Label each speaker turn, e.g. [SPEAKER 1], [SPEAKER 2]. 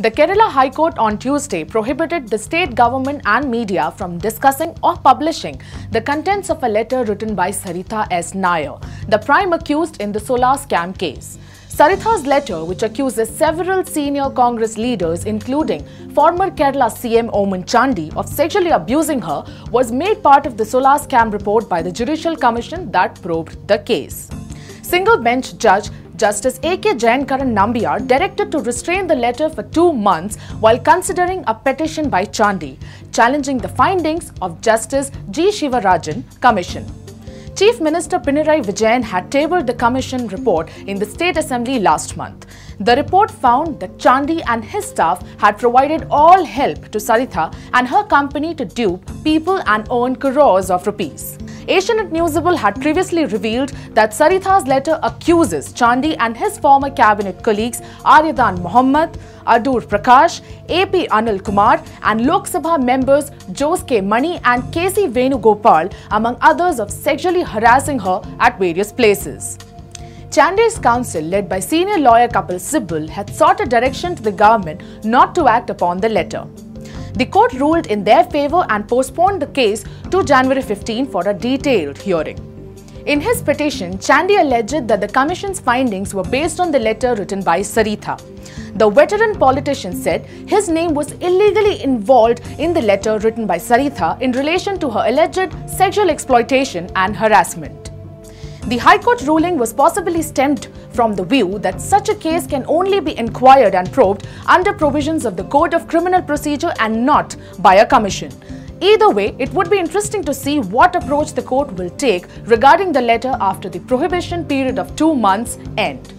[SPEAKER 1] The Kerala High Court on Tuesday prohibited the state government and media from discussing or publishing the contents of a letter written by Saritha S. Nair, the prime accused in the solar scam case. Saritha's letter, which accuses several senior Congress leaders, including former Kerala CM Oommen Chandy, of sexually abusing her, was made part of the solar scam report by the Judicial Commission that probed the case. Single bench judge Justice A.K. Jayasankaran Nambiar directed to restrain the letter for two months while considering a petition by Chandy, challenging the findings of Justice G. Shivarajan Commission. Chief Minister Pinarayi Vijayan had tabled the commission report in the State Assembly last month. The report found that Chandy and his staff had provided all help to Saritha and her company to dupe people and earn crores of rupees. Asianet Newsable had previously revealed that Saritha's letter accuses Chandy and his former cabinet colleagues Aryadan Mohammad, Adoor Prakash, AP Anil Kumar and Lok Sabha members Jose K. Mani and KC Venugopal, among others, of sexually harassing her at various places. Chandy's counsel, led by senior lawyer Kapil Sibal, had sought a direction to the government not to act upon the letter. The court ruled in their favour and postponed the case to January 15 for a detailed hearing. In his petition, Chandy alleged that the Commission's findings were based on the letter written by Saritha. The veteran politician said his name was illegally involved in the letter written by Saritha in relation to her alleged sexual exploitation and harassment. The High Court ruling was possibly stemmed from the view that such a case can only be inquired and probed under provisions of the Code of Criminal Procedure and not by a commission. Either way, it would be interesting to see what approach the court will take regarding the letter after the prohibition period of two months end.